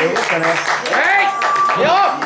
Ei! Yo!